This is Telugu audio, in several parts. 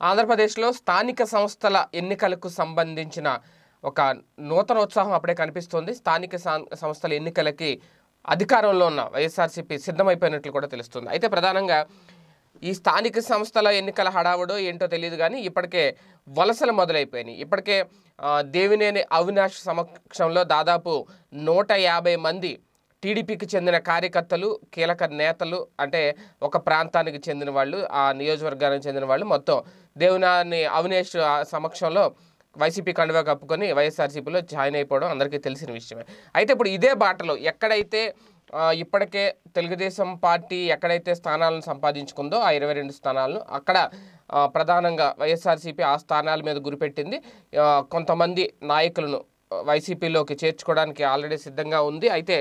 ఆంధ్రప్రదేశ్లో స్థానిక సంస్థల ఎన్నికలకు సంబంధించిన ఒక నూతన ఉత్సాహం అప్పుడే కనిపిస్తోంది. స్థానిక సంస్థల ఎన్నికలకి అధికారంలో ఉన్న వైఎస్ఆర్సీపీ సిద్ధమైపోయినట్లు కూడా తెలుస్తుంది. అయితే ప్రధానంగా ఈ స్థానిక సంస్థల ఎన్నికల హడావుడో ఏంటో తెలియదు కానీ ఇప్పటికే వలసలు మొదలైపోయినాయి. ఇప్పటికే దేవినేని అవినాష్ సమక్షంలో దాదాపు నూట యాభై మంది టీడీపీకి చెందిన కార్యకర్తలు కీలక నేతలు అంటే ఒక ప్రాంతానికి చెందిన వాళ్ళు ఆ నియోజకవర్గానికి చెందిన వాళ్ళు మొత్తం దేవునాని అవినేష్ సమక్షంలో వైసీపీ కండువా కప్పుకొని వైఎస్ఆర్సీపీలో జాయిన్ అయిపోవడం అందరికీ తెలిసిన విషయమే. అయితే ఇప్పుడు ఇదే బాటలో ఎక్కడైతే ఇప్పటికే తెలుగుదేశం పార్టీ ఎక్కడైతే స్థానాలను సంపాదించుకుందో ఆ ఇరవై రెండు స్థానాలను అక్కడ ప్రధానంగా వైఎస్ఆర్సీపీ ఆ స్థానాల మీద గురిపెట్టింది. కొంతమంది నాయకులను వైసీపీలోకి చేర్చుకోవడానికి ఆల్రెడీ సిద్ధంగా ఉంది. అయితే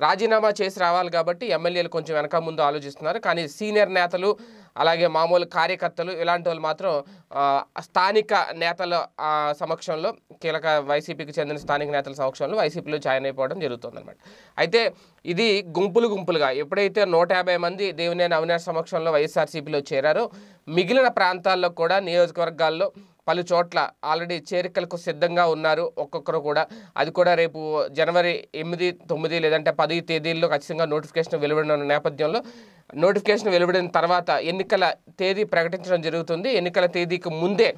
రాజీనామా చేసి రావాలి కాబట్టి ఎమ్మెల్యేలు కొంచెం వెనక ముందు ఆలోచిస్తున్నారు. కానీ సీనియర్ నేతలు అలాగే మామూలు కార్యకర్తలు ఇలాంటి వాళ్ళు మాత్రం స్థానిక నేతల సమక్షంలో కీలక వైసీపీకి చెందిన స్థానిక నేతల సమక్షంలో వైసీపీలో జాయిన్ అయిపోవడం జరుగుతుందన్నమాట. అయితే ఇది గుంపులు గుంపులుగా ఎప్పుడైతే నూట యాభై మంది దేవినేని అవినాష్ సమక్షంలో వైఎస్ఆర్సీపీలో చేరారో మిగిలిన ప్రాంతాల్లో కూడా నియోజకవర్గాల్లో పలు చోట్ల ఆల్రెడీ చేరికలకు సిద్ధంగా ఉన్నారు ఒక్కొక్కరు కూడా. అది కూడా రేపు జనవరి ఎనిమిది తొమ్మిది లేదంటే పది తేదీల్లో ఖచ్చితంగా నోటిఫికేషన్ వెలువడిన నేపథ్యంలో నోటిఫికేషన్ వెలువడిన తర్వాత ఎన్నికల తేదీ ప్రకటించడం జరుగుతుంది. ఎన్నికల తేదీకి ముందే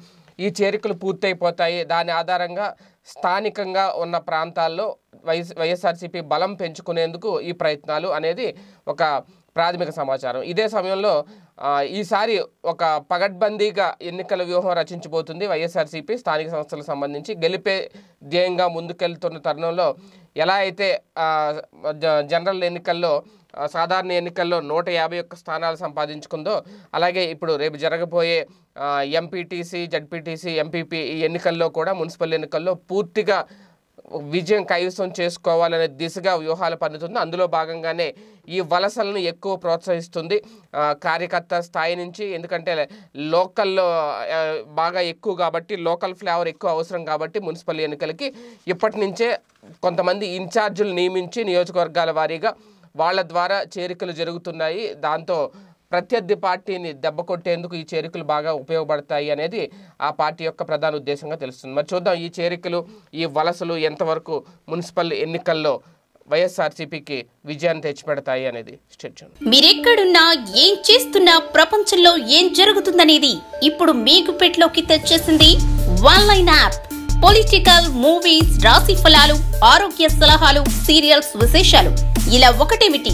ఈ చేరికలు పూర్తయిపోతాయి. దాని ఆధారంగా స్థానికంగా ఉన్న ప్రాంతాల్లో వైఎస్ వైఎస్ఆర్సీపీ బలం పెంచుకునేందుకు ఈ ప్రయత్నాలు అనేది ఒక ప్రాథమిక సమాచారం. ఇదే సమయంలో ఈసారి ఒక పగడ్బందీగా ఎన్నికల వ్యూహం రచించబోతుంది వైఎస్ఆర్సీపీ స్థానిక సంస్థలకు సంబంధించి. గెలిపే ధ్యేయంగా ముందుకెళ్తున్న తరుణంలో ఎలా అయితే జనరల్ ఎన్నికల్లో సాధారణ ఎన్నికల్లో నూట యాభై ఒక్క స్థానాలు సంపాదించుకుందో అలాగే ఇప్పుడు రేపు జరగబోయే ఎంపీటీసీ జడ్పీటీసీ ఎంపీపీ ఈ ఎన్నికల్లో కూడా మున్సిపల్ ఎన్నికల్లో పూర్తిగా విజయం కైవసం చేసుకోవాలనే దిశగా వ్యూహాలు పన్నుతుంది అందులో భాగంగానే ఈ వలసలను ఎక్కువ ప్రోత్సహిస్తుంది కార్యకర్త స్థాయి నుంచి. ఎందుకంటే లోకల్లో బాగా ఎక్కువ కాబట్టి లోకల్ ఫ్లేవర్ ఎక్కువ అవసరం కాబట్టి మున్సిపల్ ఎన్నికలకి. ఇప్పటి నుంచే కొంతమంది ఇన్ఛార్జీలు నియమించి నియోజకవర్గాల వారీగా వాళ్ళ ద్వారా చేరికలు జరుగుతున్నాయి. దాంతో ప్రత్యర్థి పార్టీని దెబ్బ కొట్టేందుకు ఈ చేరికలు బాగా ఉపయోగపడతాయి అనేది ఆ పార్టీ యొక్క ప్రధాన ఉద్దేశంగా తెలుస్తుంది. మరి చూద్దాం ఈ చేరికలు ఈ వలసలు ఎంతవరకు మున్సిపల్ ఎన్నికల్లో వైఎస్ఆర్సీపీకి విజయాన్ని తెచ్చిపెడతాయి అనేది మీరెక్కడున్నా ఏం చేస్తున్నా ప్రపంచంలో ఏం జరుగుతుందనేది ఇప్పుడు మీకు పెట్లోకి తెచ్చేసింది one line app. Political movies రాశి ఫలాలు ఆరోగ్య సలహాలు సీరియల్స్ విశేషాలు ఇలా ఒకటేమిటి?